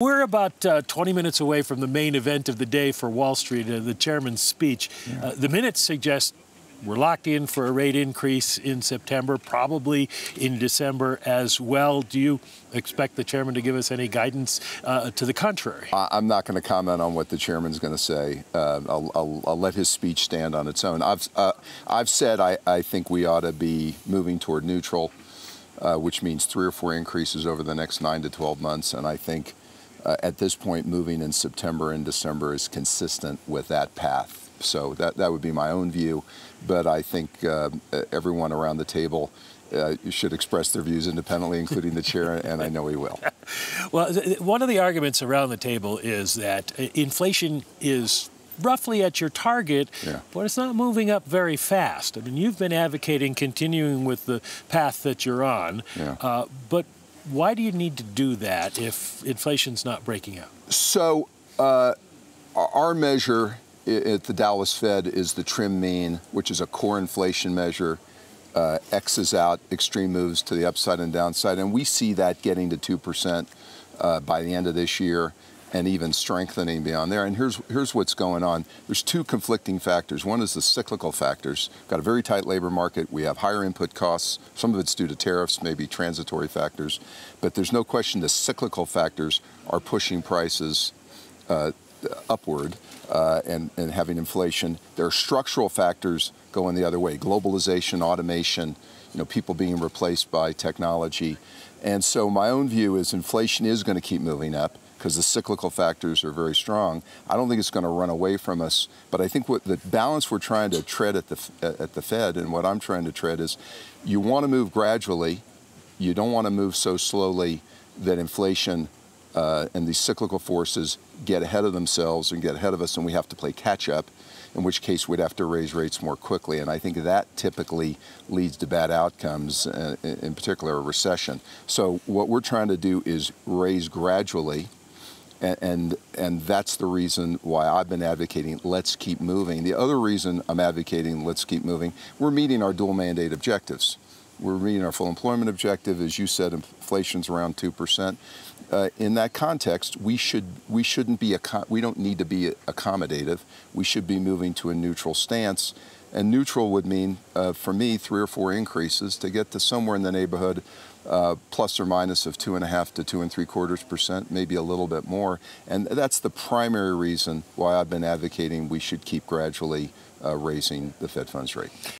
We're about uh, 20 minutes away from the main event of the day for Wall Street, uh, the chairman's speech. Yeah. Uh, the minutes suggest we're locked in for a rate increase in September, probably in December as well. Do you expect the chairman to give us any guidance uh, to the contrary? I'm not going to comment on what the chairman's going to say. Uh, I'll, I'll, I'll, let his speech stand on its own. I've, uh, I've said I, I think we ought to be moving toward neutral, which means three or four increases over the next nine to 12 months, and I think uh, at this point, moving in September and December is consistent with that path. So that, that would be my own view. But I think uh, everyone around the table uh, should express their views independently, including the chair, and I know he will. Well, one of the arguments around the table is that uh, inflation is roughly at your target, yeah. but it's not moving up very fast. I mean, you've been advocating continuing with the path that you're on, yeah. uh, but why do you need to do that if inflation's not breaking out? So, uh, our measure at the Dallas Fed is the trim mean, which is a core inflation measure. Uh, X's out extreme moves to the upside and downside, and we see that getting to 2% uh, by the end of this year and even strengthening beyond there. And here's here's what's going on. There's two conflicting factors. One is the cyclical factors. We've got a very tight labor market. We have higher input costs. Some of it's due to tariffs, maybe transitory factors. But there's no question the cyclical factors are pushing prices uh, upward uh, and, and having inflation. There are structural factors going the other way. Globalization, automation, you know, people being replaced by technology. And so my own view is inflation is going to keep moving up because the cyclical factors are very strong. I don't think it's going to run away from us, but I think what the balance we're trying to tread at the at the Fed and what I'm trying to tread is you want to move gradually. You don't want to move so slowly that inflation uh, and these cyclical forces get ahead of themselves and get ahead of us, and we have to play catch up, in which case we'd have to raise rates more quickly. And I think that typically leads to bad outcomes, uh, in particular a recession. So what we're trying to do is raise gradually and, and, and that's the reason why I've been advocating let's keep moving. The other reason I'm advocating let's keep moving, we're meeting our dual mandate objectives. We're meeting our full employment objective, as you said, inflation's around two percent. Uh, in that context, we should we shouldn't be a we don't need to be accommodative. We should be moving to a neutral stance, and neutral would mean, uh, for me, three or four increases to get to somewhere in the neighborhood uh, plus or minus of two and a half to two and three quarters percent, maybe a little bit more. And that's the primary reason why I've been advocating we should keep gradually uh, raising the Fed funds rate.